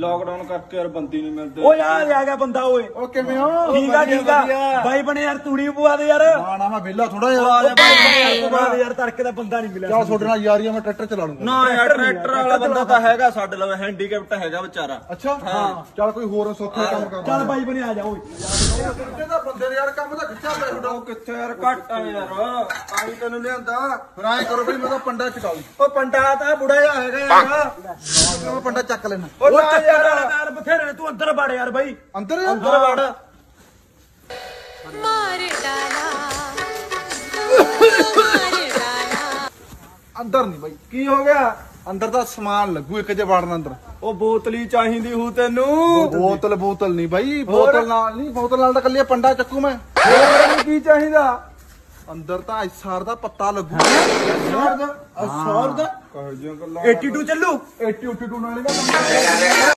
Lockdown ਕਰਕੇ ਯਾਰ ਬੰਦੀ ਨਹੀਂ ਮਿਲਦੇ। ਓ ਯਾਰ ਆ ਗਿਆ ਬੰਦਾ ਓਏ। ਉਹ ਕਿਵੇਂ ਹੋ? ਠੀਕ ਆ ਠੀਕ ਆ। ਬਾਈ ਬਣੇ ਯਾਰ ਤੂੜੀ ਪਵਾ ਦੇ ਯਾਰ। ਨਾ ਨਾ ਮੈਂ ਵਿਹਲਾ ਥੋੜਾ ਆ ਯਾਰ ਜਾ ਬਾਈ ਬਣੇ ਯਾਰ ਪਵਾ ਦੇ ਯਾਰ ਤੜਕੇ ਦਾ ਬੰਦਾ ਨਹੀਂ ਮਿਲਿਆ। ਚੱਲ ਤੁਹਾਡੇ ਨਾਲ ਯਾਰੀ ਆ ਮੈਂ ਟਰੈਕਟਰ ਚਲਾ ਲੂੰਗਾ। ਨਾ ਯਾਰ ਟਰੈਕਟਰ ਵਾਲਾ ਬੰਦਾ ਤਾਂ ਹੈਗਾ ਸਾਡੇ ਲਵੇ ਹੈਂਡੀਕੈਪਟ ਹੈਗਾ ਵਿਚਾਰਾ। ਅੱਛਾ? ਹਾਂ। ਚੱਲ ਕੋਈ ਹੋਰ ਸੌਖਾ ਕੰਮ ਕਰ ਚੱਲ ਬਾਈ ਬਣੇ ਆ ਜਾ ਓਏ। ਕਿੱਥੇ ਦਾ ਬੰਦੇ ਯਾਰ ਕੰਮ ਤਾਂ ਖਿੱਚਿਆ ਪਿਆ ਤੁਹਾਡਾ। ਉਹ ਕਿੱਥੇ ਯਾਰ ਘੱਟ ਆ ਯਾਰ। ਆਈ ਤੈਨੂੰ ਲਿਆਂਦਾ। ਫਿਰ ਐਂ ਕਰੋ ਬਈ ਮੈਂ ਤਾਂ ਪੰਡਾ ਚਕਾ ਲਈ ਉਹ ਪੰਡਾ ਤਾਂ ਬੁੜਾ ਜਿਹਾ ਹੈਗਾ ਯਾਰ। ਡਾਕਟਰ ਨੂੰ ਪੰਡਾ ਚੱਕ ਲੈਣਾ। ਉਹ ਚੱਕਰ ਵਾਲਾ ਤਾਰ ਬਥੇਰੇ ਤੂੰ ਅੰਦਰ ਵੜ ਯਾਰ ਬਾਈ। ਅੰਦਰ? ਅੰਦਰ ਵੜ। ਮਾਰ ਡਾਲਾ। ਅੰਦਰ ਨਹੀਂ ਬਾਈ। ਕੀ ਹੋ ਗਿਆ? ਅੰਦਰ ਦਾ ਸਮਾਨ ਲੱਗੂ ਇੱਕ ਜੇ ਵੜਨ ਅੰਦਰ। ਉਹ ਬੋਤਲੀ ਚਾਹੀਦੀ ਹੂ ਤੈਨੂੰ। ਬੋਤਲ ਬੋਤਲ ਨਹੀਂ ਬਾਈ। ਬੋਤਲ ਨਾਲ ਨਹੀਂ ਬੋਤਲ ਨਾਲ ਤਾਂ ਕੱਲੀ ਪੰਡਾ ਚੱਕੂ ਮੈਂ। ਹੋਰ ਤੈਨੂੰ ਕੀ ਚਾਹੀਦਾ? ਅੰਦਰ ਤਾਂ ਐਸਆਰ ਦਾ ਪੱਤਾ ਲੱਗੂ। ਅਸੌਰ ਦਾ ਕਹੋ ਜਿਹੀਆਂ ਗੱਲਾਂ 82 ਚੱਲੂ। 80 82 ਨਾਲ ਨਾ